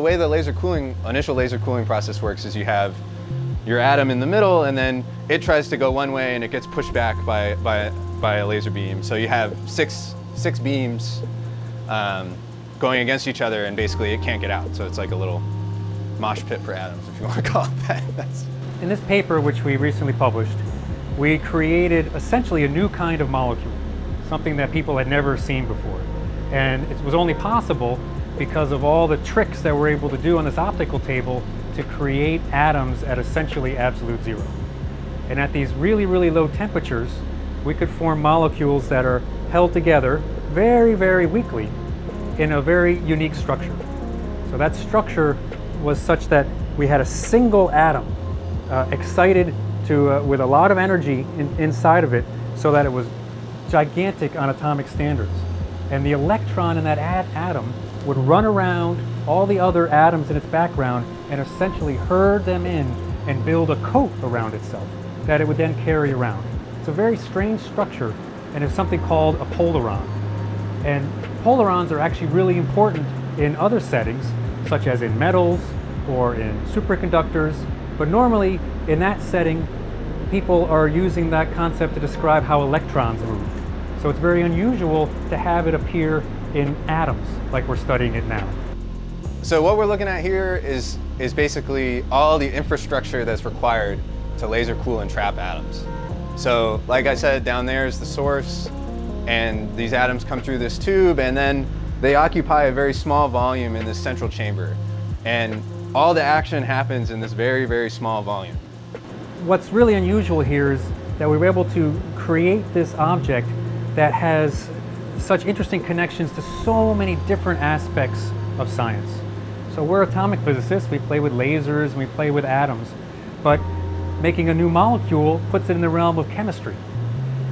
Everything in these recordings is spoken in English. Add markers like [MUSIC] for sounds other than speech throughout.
way the laser cooling, initial laser cooling process works is you have your atom in the middle and then it tries to go one way and it gets pushed back by, by, by a laser beam. So you have six, six beams um, going against each other and basically it can't get out. So it's like a little mosh pit for atoms, if you want to [LAUGHS] call it that. That's... In this paper, which we recently published, we created essentially a new kind of molecule, something that people had never seen before. And it was only possible because of all the tricks that we're able to do on this optical table to create atoms at essentially absolute zero. And at these really, really low temperatures, we could form molecules that are held together very, very weakly in a very unique structure. So that structure was such that we had a single atom uh, excited to, uh, with a lot of energy in, inside of it so that it was gigantic on atomic standards. And the electron in that atom would run around all the other atoms in its background and essentially herd them in and build a coat around itself that it would then carry around. It's a very strange structure and it's something called a polaron. And polarons are actually really important in other settings, such as in metals or in superconductors. But normally, in that setting, people are using that concept to describe how electrons move. So it's very unusual to have it appear in atoms, like we're studying it now. So what we're looking at here is, is basically all the infrastructure that's required to laser cool and trap atoms. So like I said, down there is the source, and these atoms come through this tube, and then they occupy a very small volume in this central chamber. And all the action happens in this very, very small volume. What's really unusual here is that we were able to create this object that has such interesting connections to so many different aspects of science. So we're atomic physicists, we play with lasers, and we play with atoms, but making a new molecule puts it in the realm of chemistry.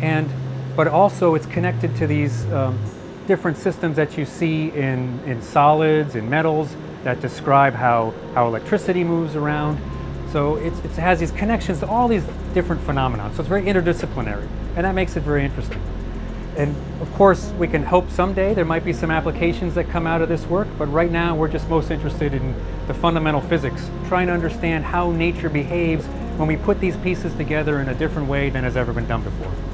And, but also it's connected to these um, different systems that you see in, in solids, in metals, that describe how, how electricity moves around. So it has these connections to all these different phenomena. So it's very interdisciplinary, and that makes it very interesting. And of course, we can hope someday there might be some applications that come out of this work, but right now we're just most interested in the fundamental physics, trying to understand how nature behaves when we put these pieces together in a different way than has ever been done before.